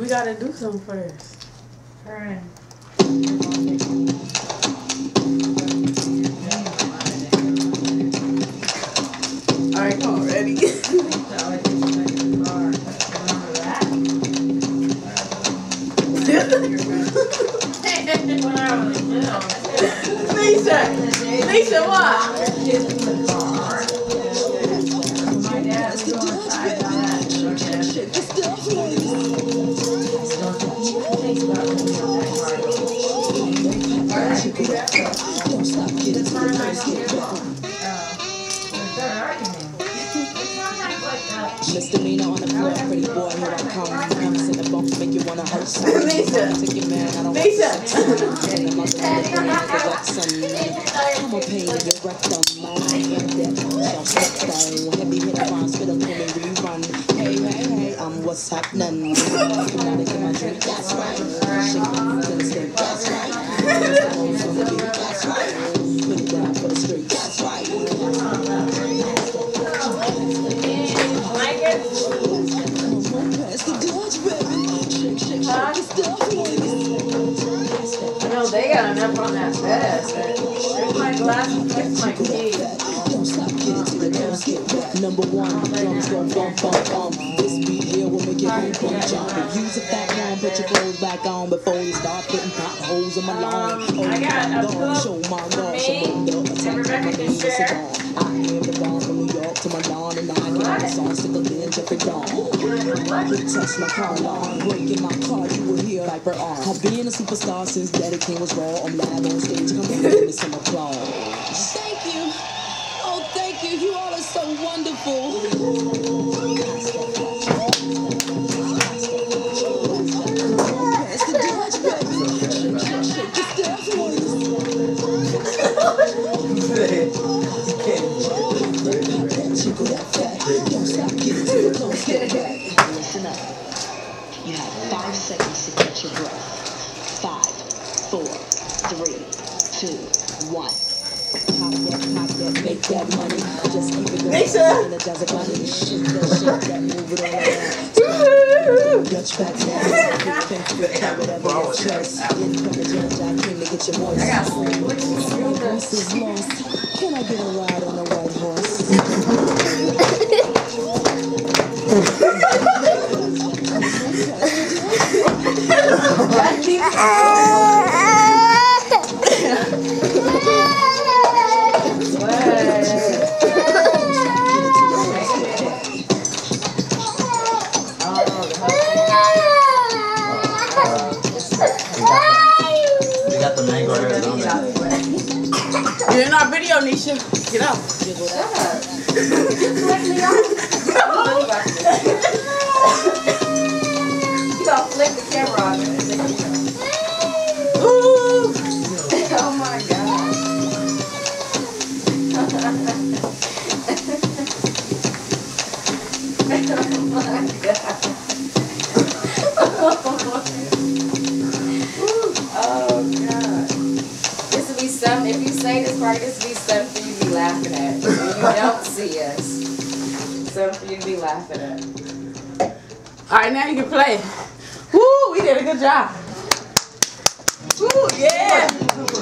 We gotta do something first. Turn. Alright, come on, ready? Nisha! Nisha, what? Misdemeanor on the floor, pretty boy, here I come. Comes in the bump, make you wanna hurt some. Nisha. Take your man, I don't. And the mother the the. I'm a pain in your rectum. I am that self-stone. Heavy hit rhymes, spit me, rerun. Hey, hey, hey, I'm what's happening. Fanatic in my drink, that's right. Shake my to the state, that's right. On the the that's right. The they got enough on that bed. My my. Don't stop, the. Number one, drums go bump, bump, bump. This beat here will make your boom, boom, use a fat one, put your clothes back on before you start putting potholes in my lawn. Oh, I got my a book show my me Shamonda, that attack Rebecca my can a share. I am the bomb from New York to my lawn, and I can the song sticker in Jeffrey Dawn. You touch my car alarm, breaking my car, you will hear like her arm. I've been a superstar since Daddy Kane was raw. I'm live on stage, come on, give me some applause. Thank you. Oh, thank you. You all are so wonderful. That fat. Don't stop, get it the get. Listen up. You have five seconds to catch your breath. Five, four, three, two, one. Make that money. Just keep it going. Nisha. Energize it, money. Shake that, move it around. Dutch back the I. Got lost. Can I get a ride on a white You're in our video, Nisha. Get out. Jiggle that. You gonna flick the camera on if you say this part, this will be something you be laughing at. If you don't see us. Something you be laughing at. Alright, now you can play. Woo, we did a good job. Woo, yeah.